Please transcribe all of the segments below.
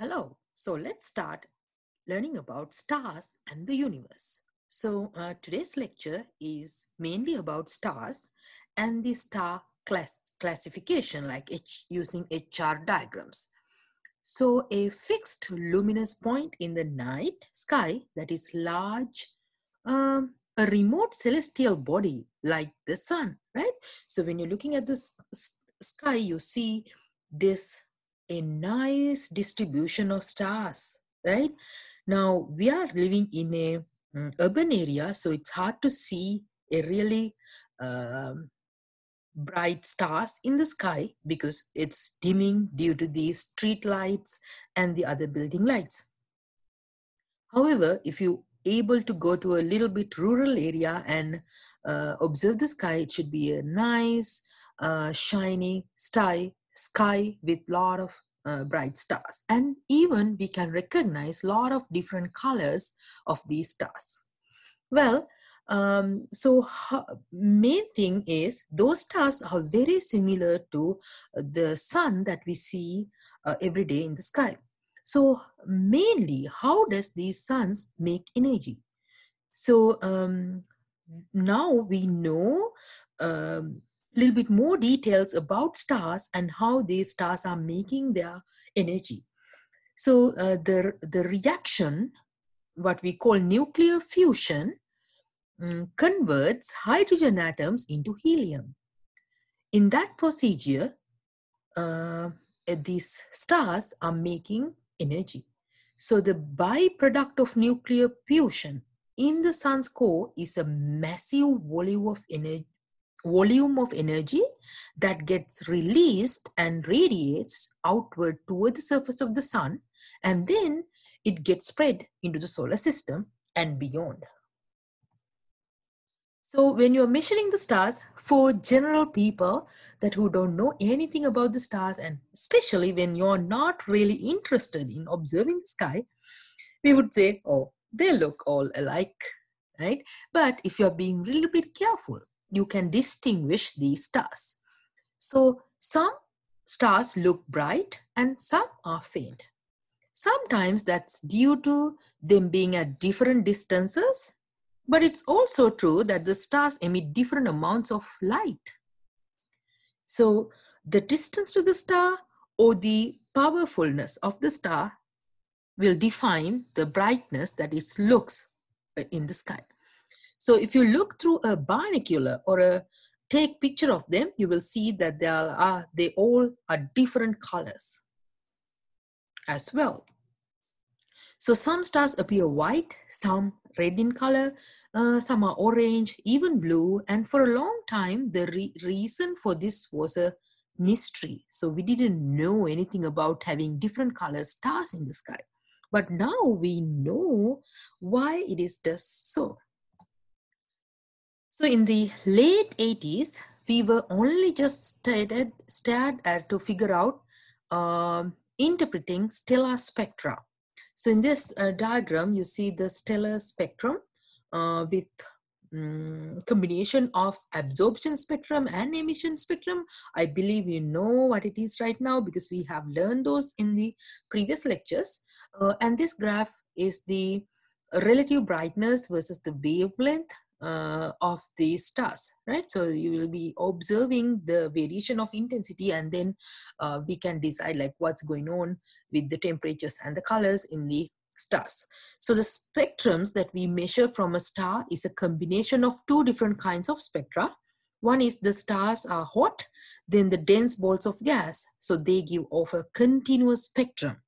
Hello, so let's start learning about stars and the universe. So uh, today's lecture is mainly about stars and the star class classification like H using HR diagrams. So a fixed luminous point in the night sky that is large, um, a remote celestial body like the sun, right? So when you're looking at this sky, you see this a nice distribution of stars, right? Now we are living in a um, urban area, so it's hard to see a really um, bright stars in the sky because it's dimming due to the street lights and the other building lights. However, if you able to go to a little bit rural area and uh, observe the sky, it should be a nice, uh, shiny sky, sky with lot of uh, bright stars. And even we can recognize lot of different colors of these stars. Well um, so main thing is those stars are very similar to the sun that we see uh, every day in the sky. So mainly how does these suns make energy? So um, now we know um, little bit more details about stars and how these stars are making their energy. So uh, the, the reaction, what we call nuclear fusion, um, converts hydrogen atoms into helium. In that procedure, uh, these stars are making energy. So the byproduct of nuclear fusion in the sun's core is a massive volume of energy, volume of energy that gets released and radiates outward toward the surface of the sun and then it gets spread into the solar system and beyond. So when you're measuring the stars for general people that who don't know anything about the stars and especially when you're not really interested in observing the sky, we would say, oh, they look all alike, right? But if you're being a little bit careful, you can distinguish these stars. So some stars look bright and some are faint. Sometimes that's due to them being at different distances, but it's also true that the stars emit different amounts of light. So the distance to the star or the powerfulness of the star will define the brightness that it looks in the sky. So if you look through a binocular or a take picture of them, you will see that they are they all are different colors as well. So some stars appear white, some red in color, uh, some are orange, even blue. And for a long time, the re reason for this was a mystery. So we didn't know anything about having different color stars in the sky. But now we know why it is just so. So in the late 80s, we were only just started, started at to figure out um, interpreting stellar spectra. So in this uh, diagram, you see the stellar spectrum uh, with um, combination of absorption spectrum and emission spectrum. I believe you know what it is right now because we have learned those in the previous lectures. Uh, and this graph is the relative brightness versus the wavelength uh, of the stars, right? So you will be observing the variation of intensity and then uh, we can decide like what's going on with the temperatures and the colors in the stars. So the spectrums that we measure from a star is a combination of two different kinds of spectra. One is the stars are hot, then the dense balls of gas. So they give off a continuous spectrum.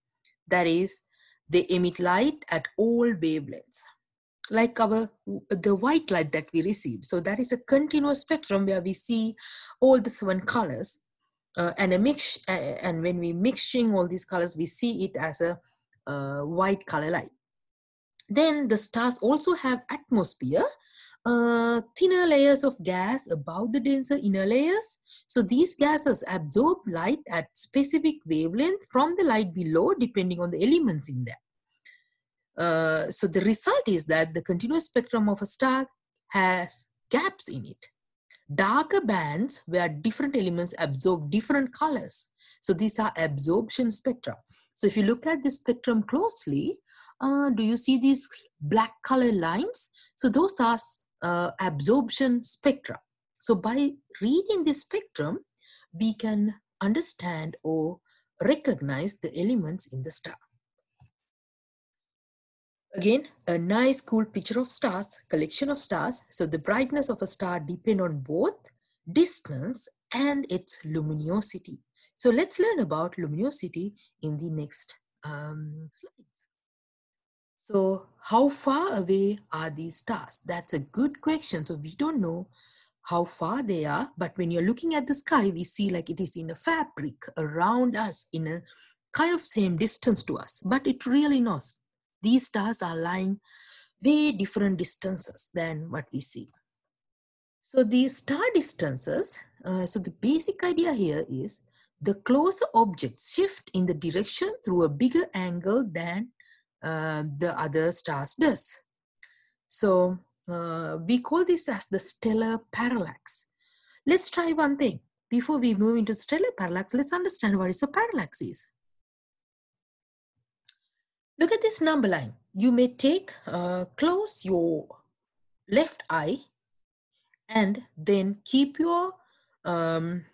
That is, they emit light at all wavelengths like our the white light that we receive. So that is a continuous spectrum where we see all the seven colors. Uh, and a mix, uh, and when we mixing all these colors, we see it as a uh, white color light. Then the stars also have atmosphere, uh, thinner layers of gas above the denser inner layers. So these gases absorb light at specific wavelength from the light below depending on the elements in there. Uh, so the result is that the continuous spectrum of a star has gaps in it. darker bands where different elements absorb different colors. So these are absorption spectra. So if you look at the spectrum closely, uh, do you see these black color lines? So those are uh, absorption spectra. So by reading this spectrum, we can understand or recognize the elements in the star. Again, a nice cool picture of stars, collection of stars. So the brightness of a star depend on both distance and its luminosity. So let's learn about luminosity in the next um, slides. So how far away are these stars? That's a good question. So we don't know how far they are, but when you're looking at the sky, we see like it is in a fabric around us in a kind of same distance to us, but it really knows these stars are lying way different distances than what we see. So these star distances, uh, so the basic idea here is the closer objects shift in the direction through a bigger angle than uh, the other stars does. So uh, we call this as the stellar parallax. Let's try one thing. Before we move into stellar parallax, let's understand what is a parallax is. Look at this number line. You may take, uh, close your left eye and then keep your um,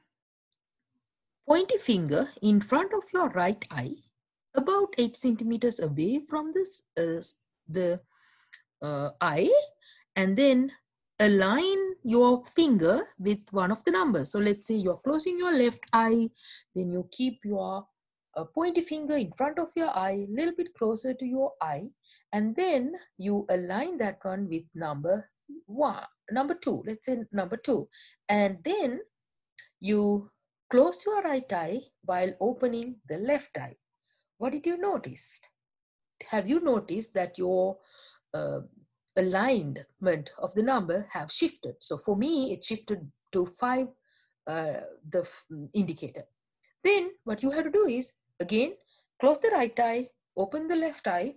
pointy finger in front of your right eye about 8 centimeters away from this uh, the uh, eye and then align your finger with one of the numbers. So let's say you're closing your left eye, then you keep your uh, pointy finger in front of your eye, a little bit closer to your eye, and then you align that one with number one, number two, let's say number two. And then you close your right eye while opening the left eye. What did you notice? Have you noticed that your uh, alignment of the number have shifted? So for me, it shifted to five, uh, the indicator. Then what you have to do is Again, close the right eye, open the left eye,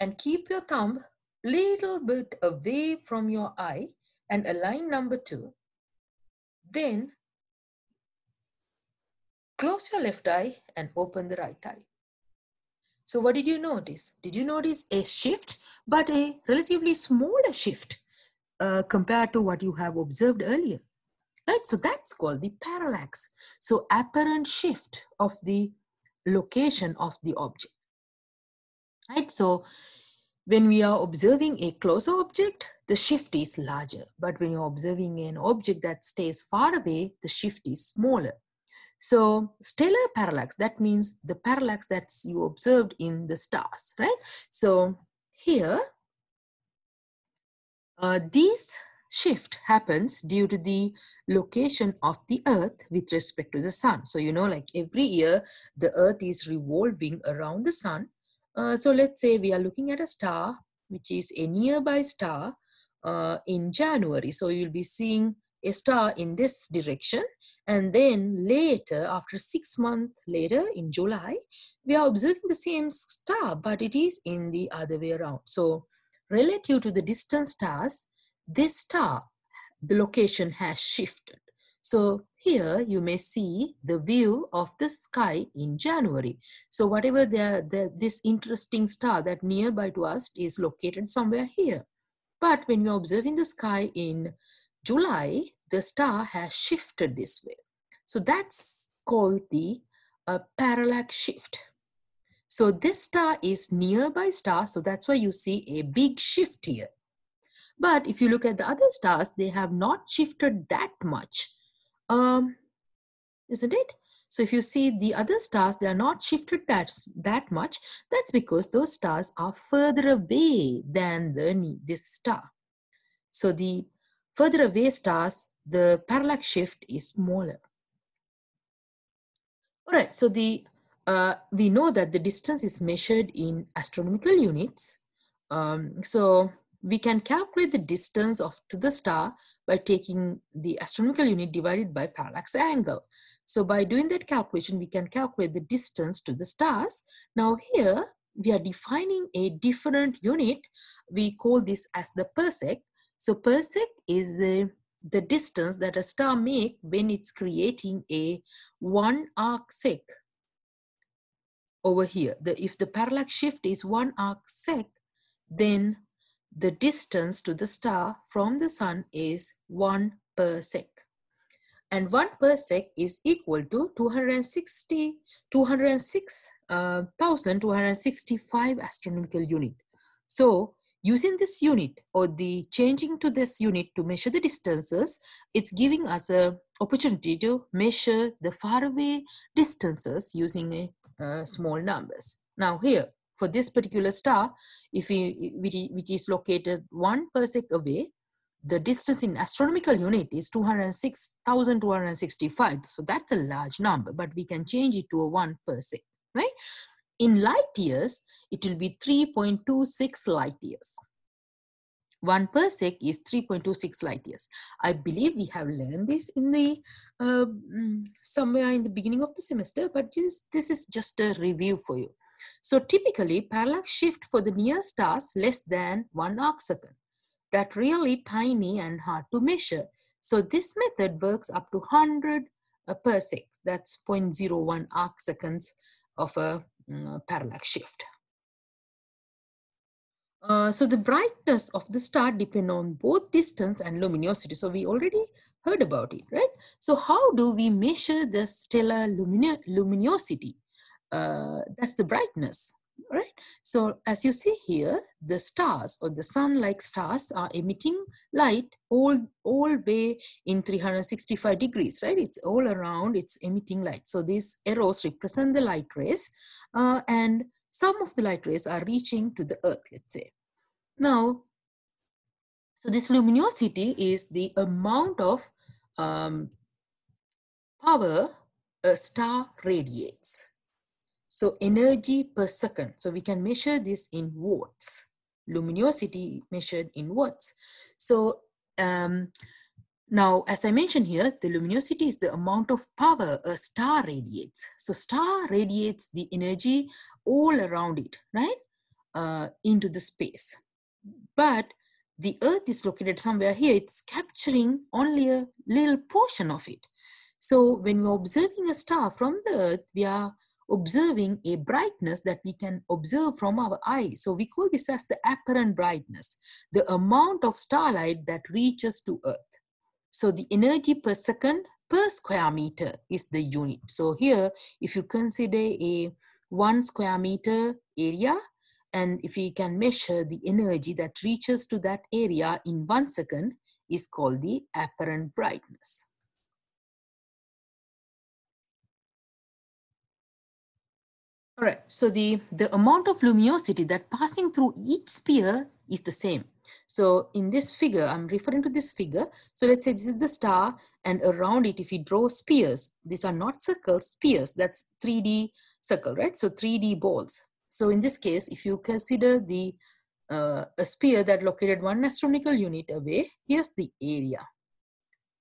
and keep your thumb little bit away from your eye and align number two. Then close your left eye and open the right eye. So what did you notice? Did you notice a shift, but a relatively smaller shift uh, compared to what you have observed earlier? Right, so that's called the parallax. So apparent shift of the location of the object. Right? So when we are observing a closer object, the shift is larger. But when you're observing an object that stays far away, the shift is smaller. So stellar parallax, that means the parallax that's you observed in the stars, right? So here, uh, these shift happens due to the location of the earth with respect to the sun. So you know like every year the earth is revolving around the sun. Uh, so let's say we are looking at a star which is a nearby star uh, in january. So you'll be seeing a star in this direction. And then later after six months later in july we are observing the same star but it is in the other way around. So relative to the distant stars this star, the location has shifted. So here you may see the view of the sky in January. So whatever the, the, this interesting star that nearby to us is located somewhere here. But when you're observing the sky in July, the star has shifted this way. So that's called the uh, parallax shift. So this star is nearby star, so that's why you see a big shift here. But if you look at the other stars, they have not shifted that much, um, isn't it? So if you see the other stars, they are not shifted that, that much. That's because those stars are further away than the, this star. So the further away stars, the parallax shift is smaller. All right, so the uh, we know that the distance is measured in astronomical units. Um, so we can calculate the distance of to the star by taking the astronomical unit divided by parallax angle. So by doing that calculation, we can calculate the distance to the stars. Now here, we are defining a different unit. We call this as the parsec. So parsec is the the distance that a star make when it's creating a one arc sec over here. The, if the parallax shift is one arc sec, then the distance to the star from the sun is 1 parsec. And 1 parsec is equal to 260, 206,265 uh, astronomical unit. So using this unit or the changing to this unit to measure the distances, it's giving us a opportunity to measure the faraway distances using a, uh, small numbers. Now here, for this particular star, if we, which is located one parsec away, the distance in astronomical unit is 206,265. So that's a large number, but we can change it to a one parsec, right? In light years, it will be 3.26 light years. One parsec is 3.26 light years. I believe we have learned this in the uh, somewhere in the beginning of the semester, but this, this is just a review for you. So typically parallax shift for the near stars less than one arc second. That really tiny and hard to measure. So this method works up to 100 per parsec. That's 0.01 arc seconds of a uh, parallax shift. Uh, so the brightness of the star depend on both distance and luminosity. So we already heard about it, right? So how do we measure the stellar lumino luminosity? Uh, that's the brightness, right? So as you see here, the stars or the sun-like stars are emitting light all, all way in 365 degrees, right? It's all around, it's emitting light. So these arrows represent the light rays uh, and some of the light rays are reaching to the earth, let's say. Now, so this luminosity is the amount of um, power a star radiates. So energy per second. So we can measure this in watts. Luminosity measured in watts. So um, now, as I mentioned here, the luminosity is the amount of power a star radiates. So star radiates the energy all around it, right? Uh, into the space. But the earth is located somewhere here. It's capturing only a little portion of it. So when we're observing a star from the earth, we are observing a brightness that we can observe from our eye. So we call this as the apparent brightness, the amount of starlight that reaches to earth. So the energy per second per square meter is the unit. So here, if you consider a one square meter area, and if we can measure the energy that reaches to that area in one second is called the apparent brightness. All right, so the, the amount of luminosity that passing through each sphere is the same. So in this figure, I'm referring to this figure. So let's say this is the star and around it, if we draw spheres, these are not circles, spheres, that's 3D circle, right? So 3D balls. So in this case, if you consider the uh, a sphere that located one astronomical unit away, here's the area,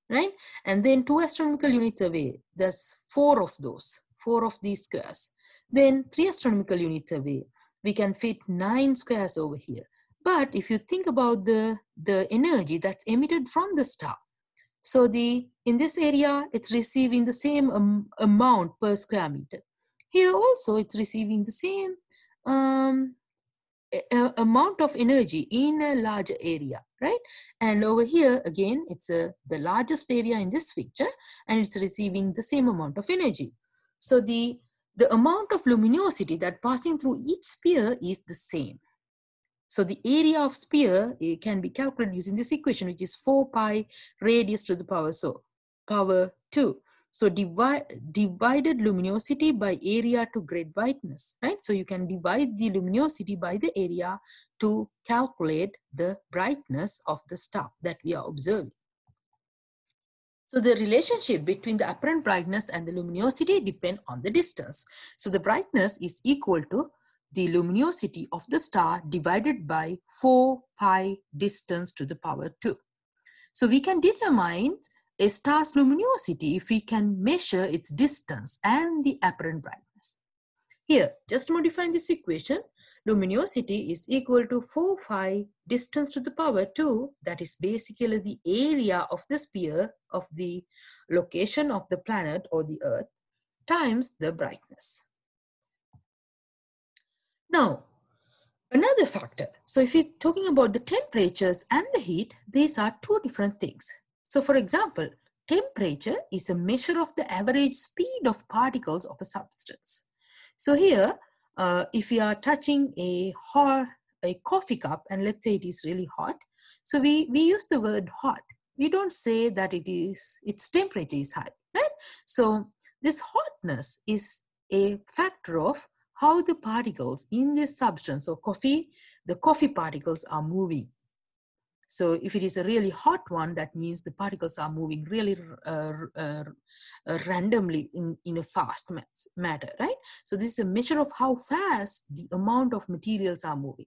right? And then two astronomical units away, there's four of those, four of these squares. Then three astronomical units away, we can fit nine squares over here. But if you think about the, the energy that's emitted from the star, so the in this area, it's receiving the same um, amount per square meter. Here also, it's receiving the same um, a, amount of energy in a larger area, right? And over here, again, it's a, the largest area in this picture, and it's receiving the same amount of energy. So the, the amount of luminosity that passing through each sphere is the same. So the area of sphere eh, can be calculated using this equation, which is 4 pi radius to the power, so power 2. So divide, divided luminosity by area to grade brightness, right? So you can divide the luminosity by the area to calculate the brightness of the star that we are observing. So the relationship between the apparent brightness and the luminosity depend on the distance. So the brightness is equal to the luminosity of the star divided by 4 pi distance to the power 2. So we can determine a star's luminosity if we can measure its distance and the apparent brightness. Here, just modifying this equation, luminosity is equal to 4 pi distance to the power 2, that is basically the area of the sphere of the location of the planet or the earth, times the brightness. Now, another factor. So if we're talking about the temperatures and the heat, these are two different things. So for example, temperature is a measure of the average speed of particles of a substance. So here, uh, if we are touching a hot, a coffee cup and let's say it is really hot, so we, we use the word hot. We don't say that it is, its temperature is high, right? So this hotness is a factor of how the particles in this substance or coffee, the coffee particles are moving. So if it is a really hot one, that means the particles are moving really uh, uh, uh, randomly in, in a fast matter, right? So this is a measure of how fast the amount of materials are moving.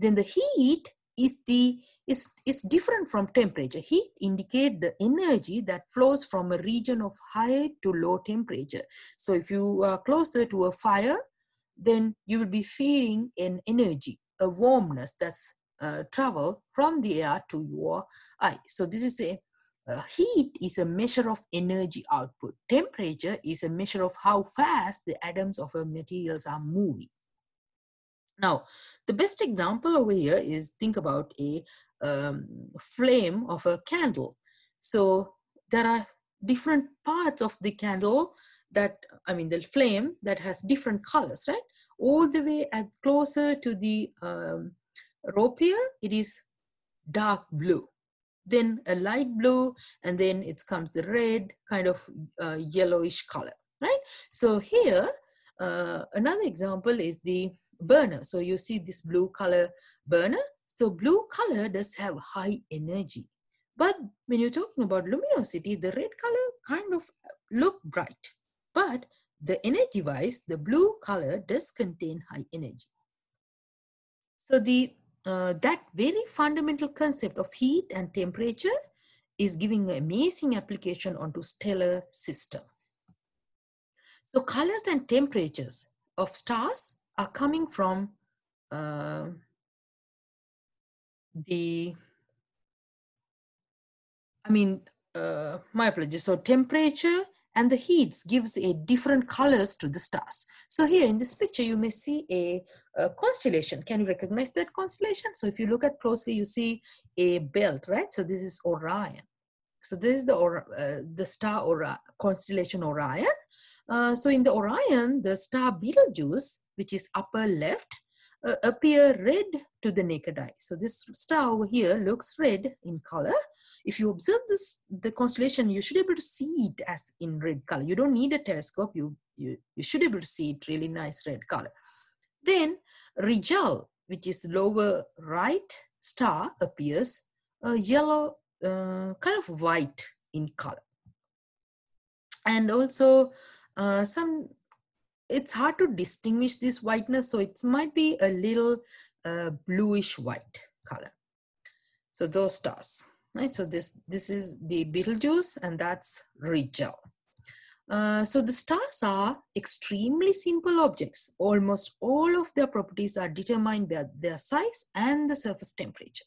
Then the heat is the is is different from temperature heat indicate the energy that flows from a region of high to low temperature so if you are closer to a fire then you will be feeling an energy a warmness that's uh, travel from the air to your eye. So this is a uh, heat is a measure of energy output. Temperature is a measure of how fast the atoms of a materials are moving. Now, the best example over here is think about a um, flame of a candle. So there are different parts of the candle that, I mean, the flame that has different colors, right? All the way at closer to the um, rapier, it is dark blue. Then a light blue, and then it comes the red, kind of uh, yellowish color, right? So here, uh, another example is the burner. So you see this blue color burner. So blue color does have high energy. But when you're talking about luminosity, the red color kind of look bright. But the energy wise, the blue color does contain high energy. So the uh, that very fundamental concept of heat and temperature is giving amazing application onto stellar system. So colors and temperatures of stars are coming from uh, the, I mean, uh, my apologies. So temperature and the heats gives a different colors to the stars. So here in this picture, you may see a, a, constellation. Can you recognize that constellation? So if you look at closely, you see a belt, right? So this is Orion. So this is the, uh, the star or constellation Orion. Uh, so in the Orion, the star Betelgeuse, which is upper left, uh, appear red to the naked eye. So this star over here looks red in color if you observe this, the constellation, you should be able to see it as in red color. You don't need a telescope. You, you, you should be able to see it really nice red color. Then Rigel, which is lower right star, appears a yellow, uh, kind of white in color. And also uh, some, it's hard to distinguish this whiteness, so it might be a little uh, bluish white color. So those stars right? So this, this is the Betelgeuse and that's Rigel. Uh, so the stars are extremely simple objects. Almost all of their properties are determined by their size and the surface temperature.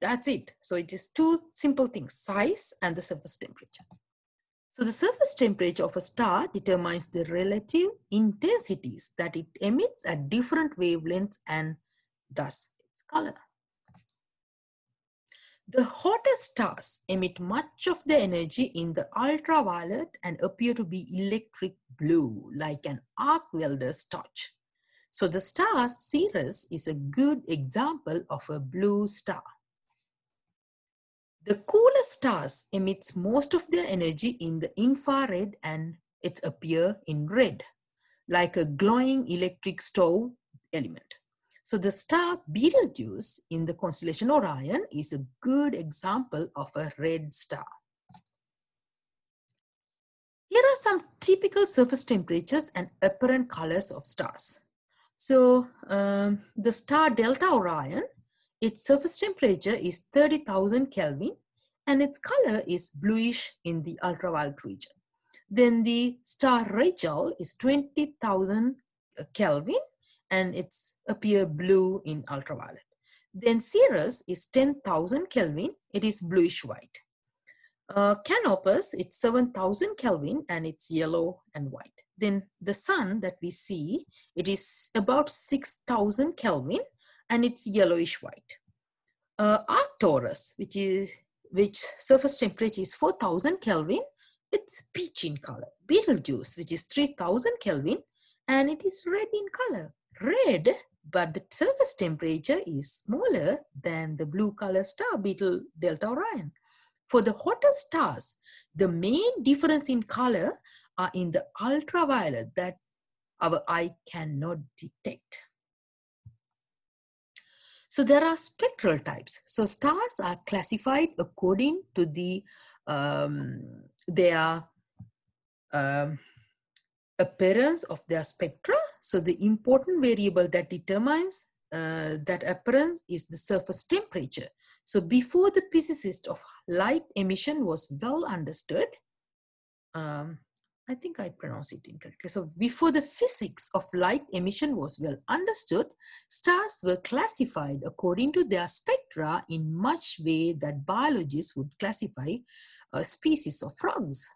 That's it. So it is two simple things, size and the surface temperature. So the surface temperature of a star determines the relative intensities that it emits at different wavelengths and thus its color. The hottest stars emit much of their energy in the ultraviolet and appear to be electric blue, like an arc welder's torch. So the star Sirius is a good example of a blue star. The coolest stars emits most of their energy in the infrared and it appear in red, like a glowing electric stove element. So the star Betelgeuse in the constellation Orion is a good example of a red star. Here are some typical surface temperatures and apparent colors of stars. So um, the star Delta Orion, its surface temperature is 30,000 Kelvin and its color is bluish in the ultraviolet region. Then the star Rigel is 20,000 Kelvin and it's appear blue in ultraviolet. Then Sirius is 10,000 Kelvin, it is bluish white. Uh, Canopus, it's 7,000 Kelvin and it's yellow and white. Then the sun that we see, it is about 6,000 Kelvin and it's yellowish white. Uh, Arcturus, which is which surface temperature is 4000 Kelvin, it's peach in color. Betelgeuse, which is 3000 Kelvin, and it is red in color. Red, but the surface temperature is smaller than the blue color star Beetle Delta Orion. For the hotter stars, the main difference in color are in the ultraviolet that our eye cannot detect. So there are spectral types. So stars are classified according to the um, their um, appearance of their spectra. So the important variable that determines uh, that appearance is the surface temperature. So before the physicist of light emission was well understood, um, I think I pronounce it incorrectly. So before the physics of light emission was well understood, stars were classified according to their spectra in much way that biologists would classify a species of frogs.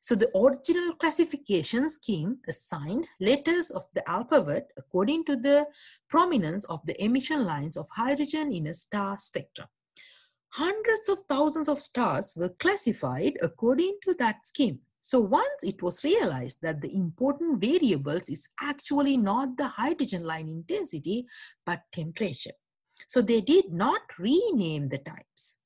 So the original classification scheme assigned letters of the alphabet according to the prominence of the emission lines of hydrogen in a star spectrum. Hundreds of thousands of stars were classified according to that scheme. So once it was realized that the important variables is actually not the hydrogen line intensity, but temperature. So they did not rename the types.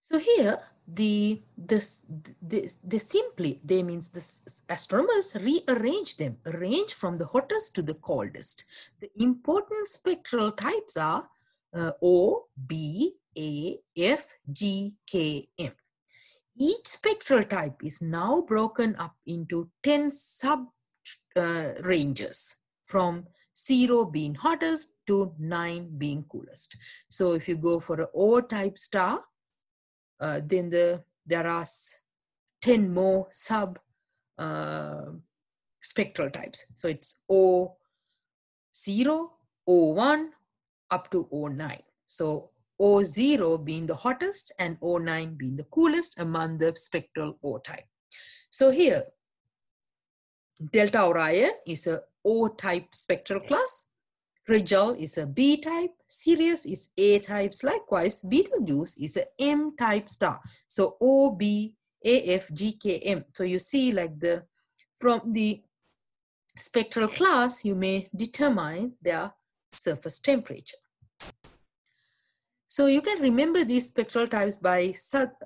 So here, the this, they simply they means the astronomers rearrange them, arrange from the hottest to the coldest. The important spectral types are uh, O, B, A, F, G, K, M. Each spectral type is now broken up into 10 sub uh, ranges from 0 being hottest to 9 being coolest. So if you go for an O type star, uh, then the, there are 10 more sub uh, spectral types. So it's O0, O1, up to O9. So O0 being the hottest and O9 being the coolest among the spectral O type. So here, Delta Orion is a O-type spectral class. Rigel is a B-type. Sirius is A-types. Likewise, Betelgeuse is a M-type star. So O, B, A, F, G, K, M. So you see like the, from the spectral class, you may determine their surface temperature. So you can remember these spectral types by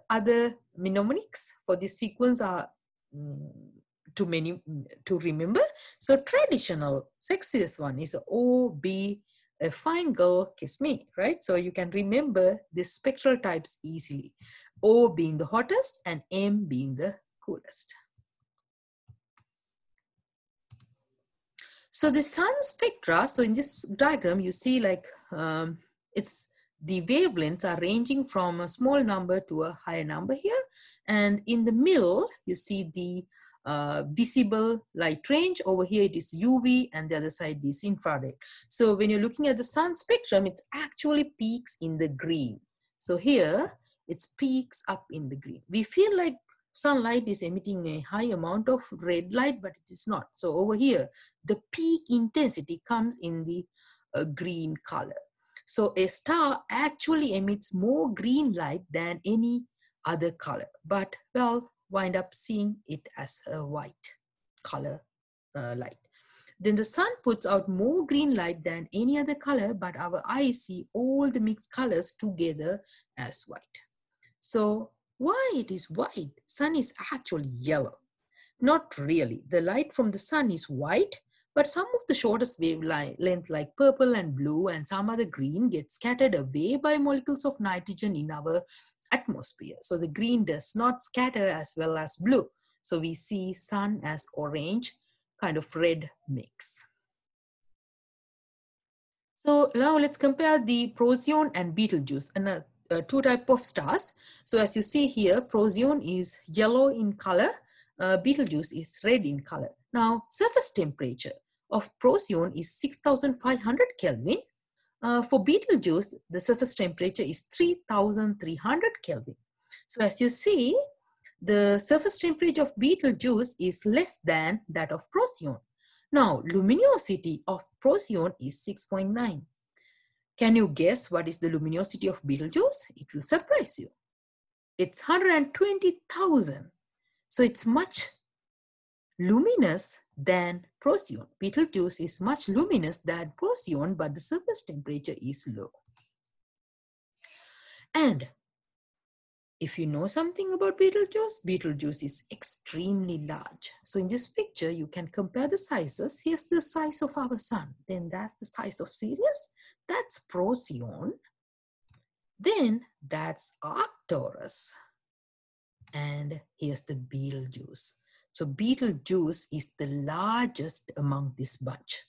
other mnemonics for this sequence are mm, too many mm, to remember. So traditional sexiest one is O, B, a fine girl, kiss me, right? So you can remember these spectral types easily. O being the hottest and M being the coolest. So the sun spectra, so in this diagram, you see like um, it's the wavelengths are ranging from a small number to a higher number here. And in the middle, you see the uh, visible light range. Over here it is UV and the other side is infrared. So when you're looking at the sun spectrum, it actually peaks in the green. So here it peaks up in the green. We feel like sunlight is emitting a high amount of red light, but it is not. So over here, the peak intensity comes in the uh, green color. So a star actually emits more green light than any other color, but well, wind up seeing it as a white color uh, light. Then the sun puts out more green light than any other color, but our eyes see all the mixed colors together as white. So why it is white? Sun is actually yellow. Not really. The light from the sun is white, but some of the shortest wavelength like purple and blue and some other green get scattered away by molecules of nitrogen in our atmosphere. So the green does not scatter as well as blue. So we see sun as orange, kind of red mix. So now let's compare the Procyon and Betelgeuse. Uh, two type of stars. So as you see here, Procyon is yellow in color, uh, Betelgeuse is red in color. Now, surface temperature of Procyon is 6500 Kelvin. Uh, for Betelgeuse, the surface temperature is 3300 Kelvin. So as you see, the surface temperature of Betelgeuse is less than that of Procyon. Now, luminosity of Procyon is 6.9. Can you guess what is the luminosity of Betelgeuse? It will surprise you. It's 120,000. So it's much luminous than Procyon. Betelgeuse is much luminous than Procyon, but the surface temperature is low. And if you know something about Betelgeuse, Betelgeuse is extremely large. So in this picture, you can compare the sizes. Here's the size of our sun. Then that's the size of Sirius. That's Procyon. Then that's Arcturus. And here's the Betelgeuse. So Betelgeuse is the largest among this bunch.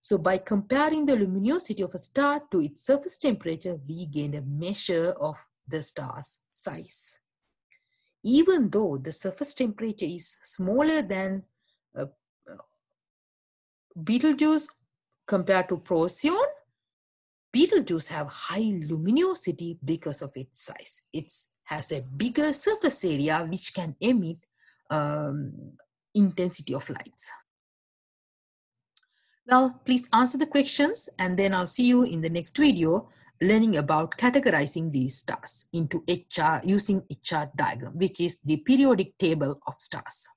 So by comparing the luminosity of a star to its surface temperature, we gain a measure of the star's size. Even though the surface temperature is smaller than uh, Betelgeuse compared to Procyon, Betelgeuse have high luminosity because of its size. It has a bigger surface area which can emit um, intensity of lights. Well, please answer the questions and then I'll see you in the next video learning about categorizing these stars into HR using HR diagram, which is the periodic table of stars.